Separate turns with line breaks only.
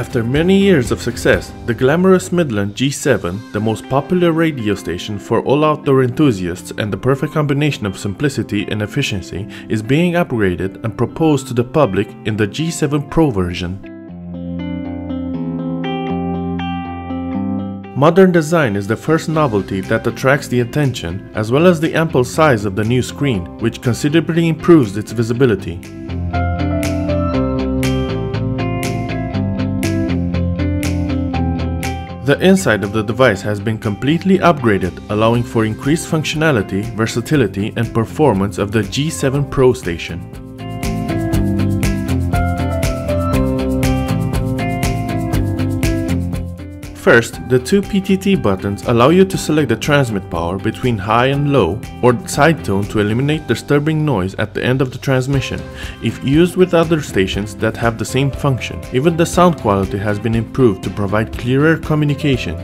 After many years of success, the glamorous Midland G7, the most popular radio station for all outdoor enthusiasts and the perfect combination of simplicity and efficiency, is being upgraded and proposed to the public in the G7 Pro version. Modern design is the first novelty that attracts the attention, as well as the ample size of the new screen, which considerably improves its visibility. The inside of the device has been completely upgraded, allowing for increased functionality, versatility, and performance of the G7 Pro station. First, the two PTT buttons allow you to select the transmit power between high and low or side tone to eliminate disturbing noise at the end of the transmission if used with other stations that have the same function. Even the sound quality has been improved to provide clearer communication.